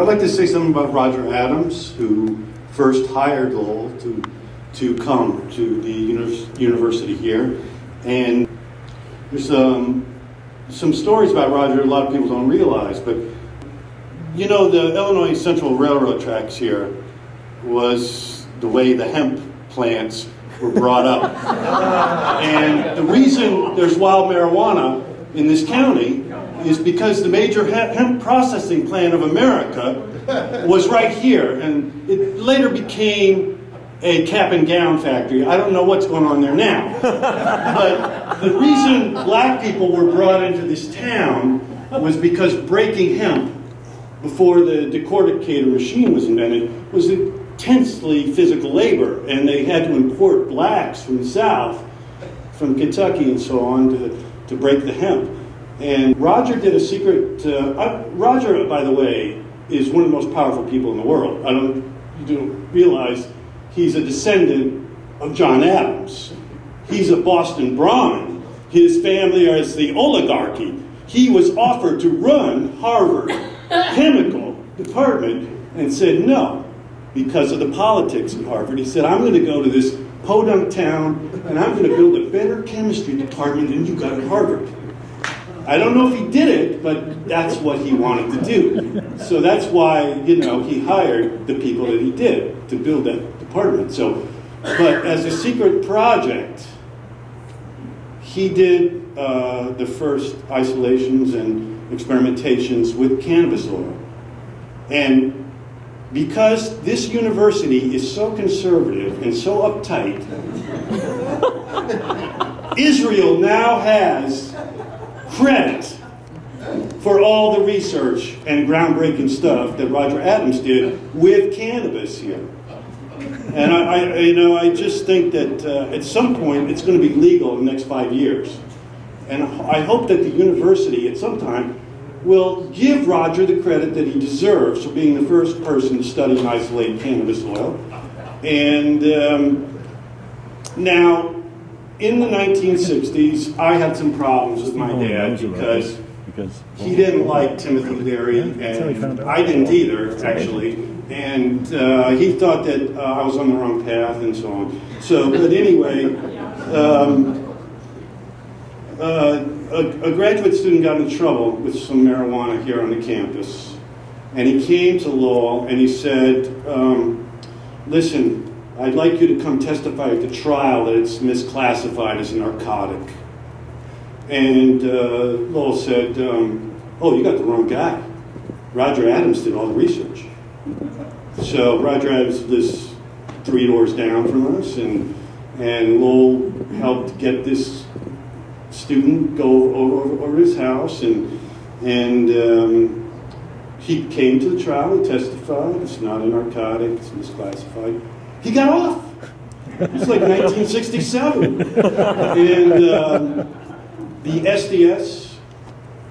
I'd like to say something about Roger Adams, who first hired Lowell to, to come to the uni- university here. And there's um, some stories about Roger a lot of people don't realize, but you know, the Illinois Central Railroad tracks here was the way the hemp plants were brought up. and the reason there's wild marijuana in this county is because the major hemp processing plant of America was right here. And it later became a cap and gown factory. I don't know what's going on there now. but the reason black people were brought into this town was because breaking hemp before the decorticator machine was invented was intensely physical labor, and they had to import blacks from the South, from Kentucky and so on, to, to break the hemp. And Roger did a secret. Uh, Roger, by the way, is one of the most powerful people in the world. I don't, you don't realize he's a descendant of John Adams. He's a Boston Brahmin. His family is the oligarchy. He was offered to run Harvard chemical department and said no because of the politics at Harvard. He said, I'm going to go to this podunk town and I'm going to build a better chemistry department than you got at Harvard. I don't know if he did it, but that's what he wanted to do. So that's why, you know, he hired the people that he did to build that department. So, but as a secret project, he did uh, the first isolations and experimentations with cannabis oil. And because this university is so conservative and so uptight, Israel now has credit for all the research and groundbreaking stuff that Roger Adams did with cannabis here. And I, I you know, I just think that uh, at some point it's going to be legal in the next five years. And I hope that the university at some time will give Roger the credit that he deserves for being the first person to study and isolate cannabis oil. And um, now, in the 1960s, I had some problems with my dad because he didn't like Timothy Leary, and I didn't either, actually. And uh, he thought that uh, I was on the wrong path and so on. So, but anyway, um, uh, a, a, graduate student got in trouble with some marijuana here on the campus. And he came to Lowell and he said, um, listen, I'd like you to come testify at the trial that it's misclassified as a narcotic. And uh, Lowell said, um, oh, you got the wrong guy. Roger Adams did all the research. So Roger Adams lives three doors down from us, and, and Lowell helped get this student go over, over his house, and, and um, he came to the trial, and testified, it's not a narcotic, it's misclassified. He got off. It's like 1967. and um, the SDS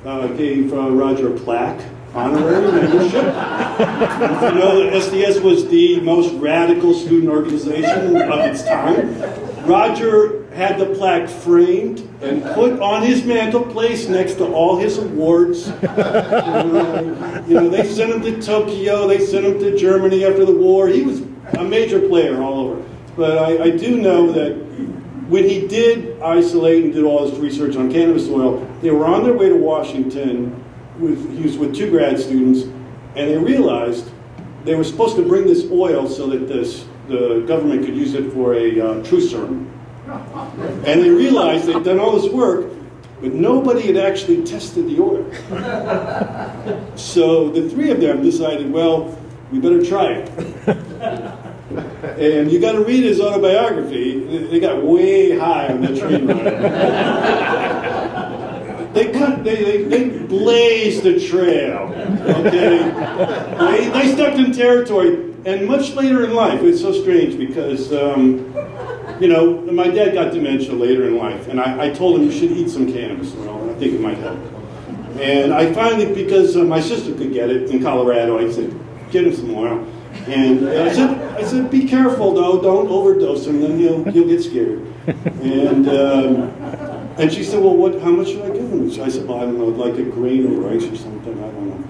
uh, gave uh, Roger a plaque, honorary membership. you know, the SDS was the most radical student organization of its time. Roger had the plaque framed and put on his mantelpiece next to all his awards. you know, they sent him to Tokyo, they sent him to Germany after the war. He was a major player all over. But I, I do know that when he did isolate and did all his research on cannabis oil, they were on their way to Washington. With, he was with two grad students, and they realized they were supposed to bring this oil so that this, the government could use it for a uh, truth serum. And they realized they'd done all this work, but nobody had actually tested the oil. so the three of them decided, well, we better try it. And you got to read his autobiography. They got way high on the train ride. they cut, they, they, they blazed the trail. Okay, they, they stepped in territory, and much later in life, it's so strange because. Um, you know, my dad got dementia later in life, and I, I told him you should eat some cannabis oil. I think it might help. And I finally, because uh, my sister could get it in Colorado, I said, get him some oil. And I said, I said, be careful though, don't overdose him, then he'll, he'll get scared. And, um, and she said, well, what, how much should I give him? I said, well, I don't know, like a grain of rice or something, I don't know.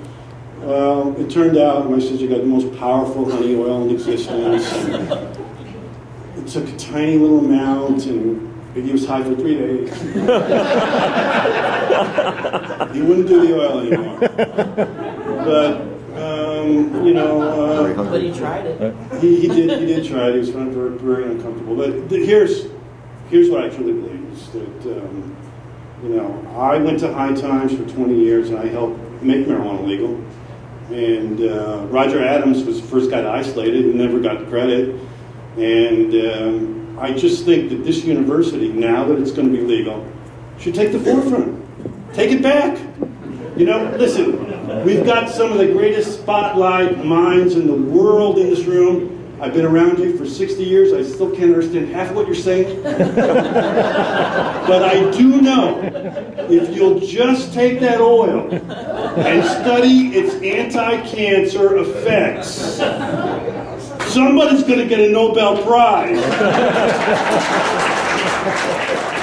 Well, it turned out my sister got the most powerful honey oil in existence. It took a tiny little amount and he was high for three days. he wouldn't do the oil anymore. But, you know. Uh, but he tried it. He, he, did, he did try it. He was kind of very, very uncomfortable. But here's, here's what I truly believe is that, um, you know, I went to High Times for 20 years and I helped make marijuana legal. And uh, Roger Adams was the first guy to isolate it and never got the credit. And um, I just think that this university, now that it's going to be legal, should take the forefront. Take it back. You know, listen, we've got some of the greatest spotlight minds in the world in this room. I've been around you for 60 years. I still can't understand half of what you're saying. but I do know if you'll just take that oil and study its anti-cancer effects, somebody's going to get a Nobel Prize.